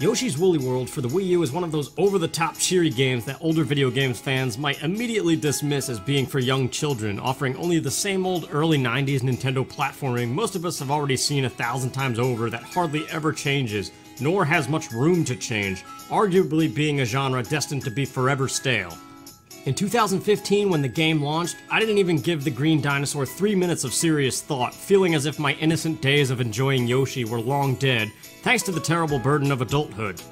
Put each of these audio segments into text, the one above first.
Yoshi's Woolly World for the Wii U is one of those over the top cheery games that older video games fans might immediately dismiss as being for young children, offering only the same old early 90s Nintendo platforming most of us have already seen a thousand times over that hardly ever changes, nor has much room to change, arguably being a genre destined to be forever stale. In 2015, when the game launched, I didn't even give the green dinosaur three minutes of serious thought, feeling as if my innocent days of enjoying Yoshi were long dead, thanks to the terrible burden of adulthood.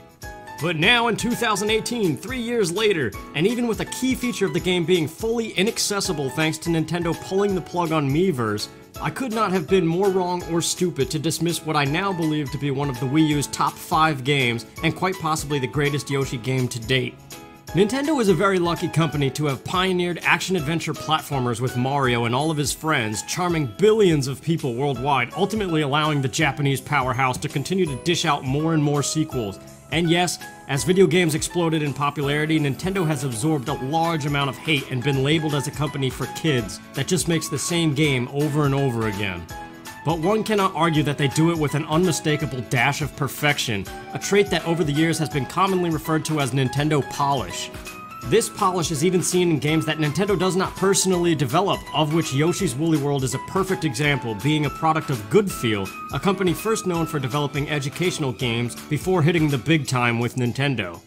But now in 2018, three years later, and even with a key feature of the game being fully inaccessible thanks to Nintendo pulling the plug on Miiverse, I could not have been more wrong or stupid to dismiss what I now believe to be one of the Wii U's top 5 games, and quite possibly the greatest Yoshi game to date. Nintendo is a very lucky company to have pioneered action adventure platformers with Mario and all of his friends, charming billions of people worldwide, ultimately allowing the Japanese powerhouse to continue to dish out more and more sequels. And yes, as video games exploded in popularity, Nintendo has absorbed a large amount of hate and been labeled as a company for kids that just makes the same game over and over again. But one cannot argue that they do it with an unmistakable dash of perfection, a trait that over the years has been commonly referred to as Nintendo polish. This polish is even seen in games that Nintendo does not personally develop, of which Yoshi's Woolly World is a perfect example, being a product of Goodfeel, a company first known for developing educational games before hitting the big time with Nintendo.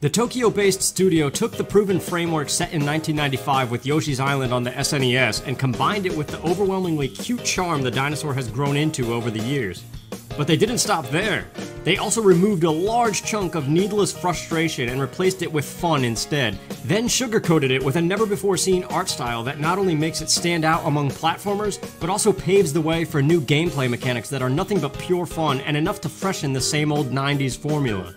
The Tokyo based studio took the proven framework set in 1995 with Yoshi's Island on the SNES and combined it with the overwhelmingly cute charm the dinosaur has grown into over the years. But they didn't stop there. They also removed a large chunk of needless frustration and replaced it with fun instead, then sugarcoated it with a never before seen art style that not only makes it stand out among platformers, but also paves the way for new gameplay mechanics that are nothing but pure fun and enough to freshen the same old 90s formula.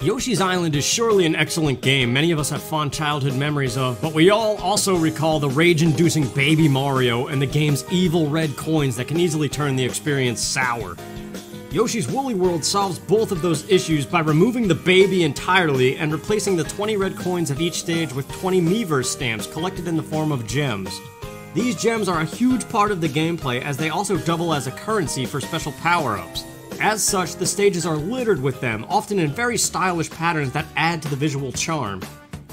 Yoshi's Island is surely an excellent game many of us have fond childhood memories of, but we all also recall the rage inducing Baby Mario and the game's evil red coins that can easily turn the experience sour. Yoshi's Woolly World solves both of those issues by removing the baby entirely and replacing the 20 red coins of each stage with 20 Miiverse stamps collected in the form of gems. These gems are a huge part of the gameplay as they also double as a currency for special power ups. As such, the stages are littered with them, often in very stylish patterns that add to the visual charm,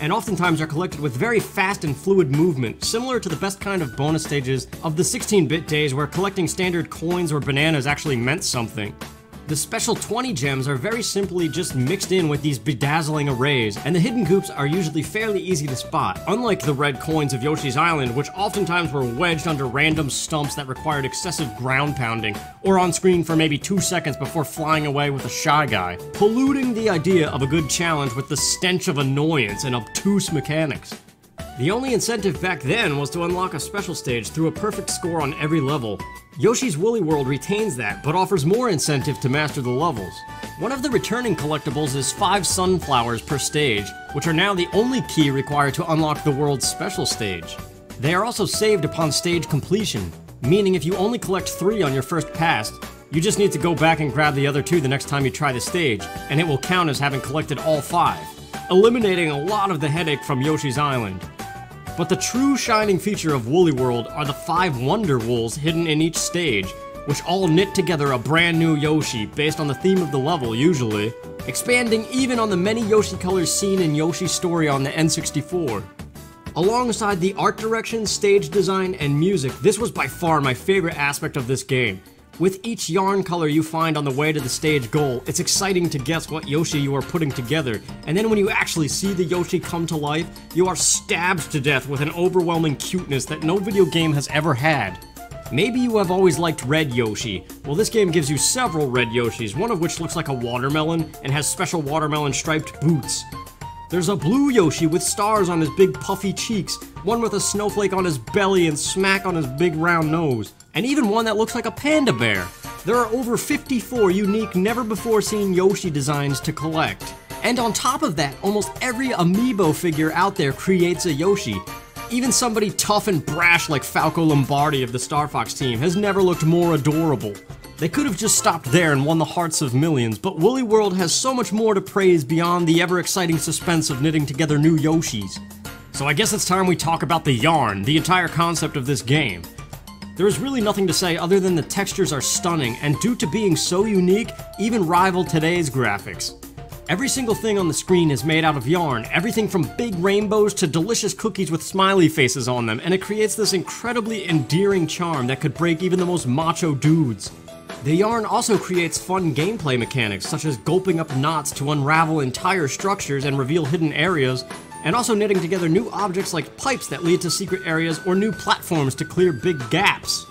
and oftentimes are collected with very fast and fluid movement, similar to the best kind of bonus stages of the 16 bit days where collecting standard coins or bananas actually meant something. The special 20 gems are very simply just mixed in with these bedazzling arrays, and the hidden goops are usually fairly easy to spot, unlike the red coins of Yoshi's Island, which oftentimes were wedged under random stumps that required excessive ground pounding, or on screen for maybe two seconds before flying away with a Shy Guy, polluting the idea of a good challenge with the stench of annoyance and obtuse mechanics. The only incentive back then was to unlock a special stage through a perfect score on every level. Yoshi's Woolly World retains that, but offers more incentive to master the levels. One of the returning collectibles is 5 sunflowers per stage, which are now the only key required to unlock the world's special stage. They are also saved upon stage completion, meaning if you only collect 3 on your first pass, you just need to go back and grab the other 2 the next time you try the stage, and it will count as having collected all 5, eliminating a lot of the headache from Yoshi's Island. But the true shining feature of Woolly World are the five Wonder Wools hidden in each stage, which all knit together a brand new Yoshi based on the theme of the level, usually, expanding even on the many Yoshi colors seen in Yoshi's story on the N64. Alongside the art direction, stage design, and music, this was by far my favorite aspect of this game. With each yarn color you find on the way to the stage goal, it's exciting to guess what Yoshi you are putting together, and then when you actually see the Yoshi come to life, you are stabbed to death with an overwhelming cuteness that no video game has ever had. Maybe you have always liked Red Yoshi. Well, this game gives you several Red Yoshis, one of which looks like a watermelon and has special watermelon striped boots. There's a blue Yoshi with stars on his big puffy cheeks, one with a snowflake on his belly and smack on his big round nose and even one that looks like a panda bear. There are over 54 unique, never before seen Yoshi designs to collect. And on top of that, almost every amiibo figure out there creates a Yoshi. Even somebody tough and brash like Falco Lombardi of the Star Fox team has never looked more adorable. They could have just stopped there and won the hearts of millions, but Woolly World has so much more to praise beyond the ever exciting suspense of knitting together new Yoshis. So I guess it's time we talk about the yarn, the entire concept of this game. There is really nothing to say other than the textures are stunning, and due to being so unique, even rival today's graphics. Every single thing on the screen is made out of yarn, everything from big rainbows to delicious cookies with smiley faces on them, and it creates this incredibly endearing charm that could break even the most macho dudes. The yarn also creates fun gameplay mechanics, such as gulping up knots to unravel entire structures and reveal hidden areas, and also knitting together new objects like pipes that lead to secret areas or new platforms to clear big gaps.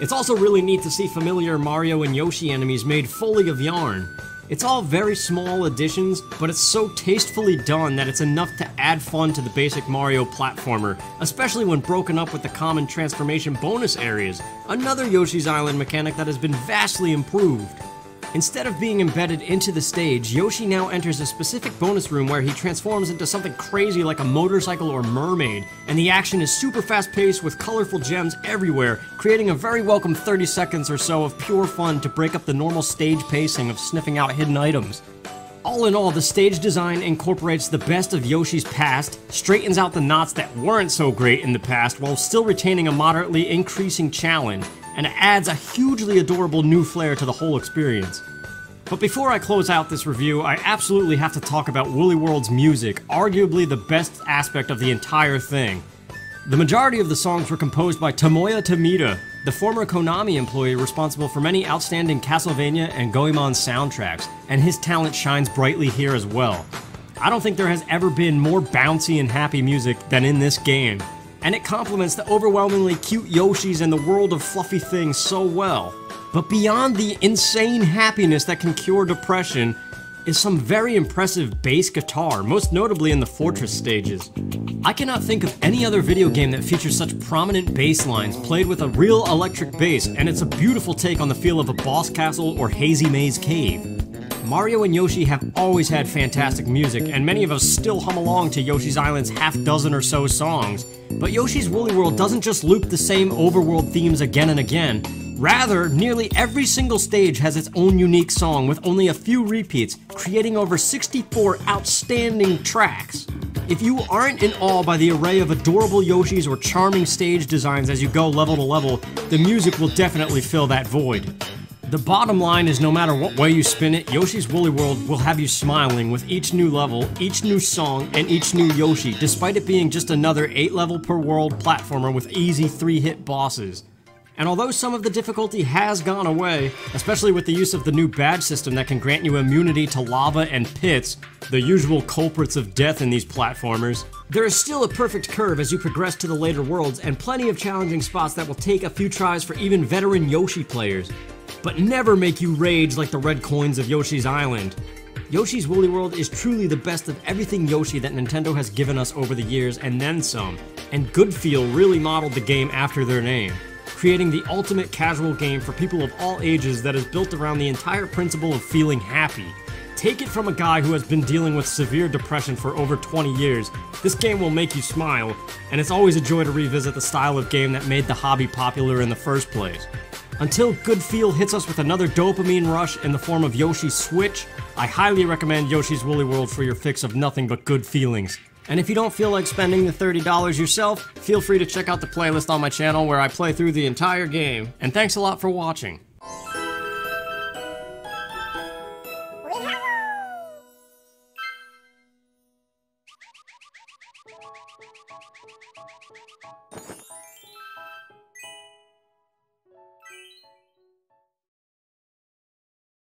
It's also really neat to see familiar Mario and Yoshi enemies made fully of yarn. It's all very small additions, but it's so tastefully done that it's enough to add fun to the basic Mario platformer, especially when broken up with the common transformation bonus areas, another Yoshi's Island mechanic that has been vastly improved. Instead of being embedded into the stage, Yoshi now enters a specific bonus room where he transforms into something crazy like a motorcycle or mermaid, and the action is super fast paced with colorful gems everywhere, creating a very welcome 30 seconds or so of pure fun to break up the normal stage pacing of sniffing out hidden items. All in all, the stage design incorporates the best of Yoshi's past, straightens out the knots that weren't so great in the past while still retaining a moderately increasing challenge, and adds a hugely adorable new flair to the whole experience. But before I close out this review, I absolutely have to talk about Woolly World's music, arguably the best aspect of the entire thing. The majority of the songs were composed by Tomoya Tomita, the former Konami employee responsible for many outstanding Castlevania and Goemon soundtracks, and his talent shines brightly here as well. I don't think there has ever been more bouncy and happy music than in this game, and it complements the overwhelmingly cute Yoshis and the world of fluffy things so well. But beyond the insane happiness that can cure depression, is some very impressive bass guitar, most notably in the Fortress stages. I cannot think of any other video game that features such prominent bass lines played with a real electric bass, and it's a beautiful take on the feel of a boss castle or hazy maze cave. Mario and Yoshi have always had fantastic music, and many of us still hum along to Yoshi's Island's half dozen or so songs. But Yoshi's Woolly World doesn't just loop the same overworld themes again and again. Rather, nearly every single stage has its own unique song with only a few repeats, creating over 64 outstanding tracks. If you aren't in awe by the array of adorable Yoshis or charming stage designs as you go level to level, the music will definitely fill that void. The bottom line is no matter what way you spin it, Yoshi's Woolly World will have you smiling with each new level, each new song, and each new Yoshi, despite it being just another 8 level per world platformer with easy 3 hit bosses. And although some of the difficulty has gone away, especially with the use of the new badge system that can grant you immunity to lava and pits, the usual culprits of death in these platformers, there is still a perfect curve as you progress to the later worlds and plenty of challenging spots that will take a few tries for even veteran Yoshi players but never make you rage like the red coins of Yoshi's Island. Yoshi's Woolly World is truly the best of everything Yoshi that Nintendo has given us over the years and then some, and Goodfeel really modeled the game after their name, creating the ultimate casual game for people of all ages that is built around the entire principle of feeling happy. Take it from a guy who has been dealing with severe depression for over 20 years, this game will make you smile, and it's always a joy to revisit the style of game that made the hobby popular in the first place. Until Goodfeel hits us with another dopamine rush in the form of Yoshi's Switch, I highly recommend Yoshi's Woolly World for your fix of nothing but good feelings. And if you don't feel like spending the $30 yourself, feel free to check out the playlist on my channel where I play through the entire game. And thanks a lot for watching.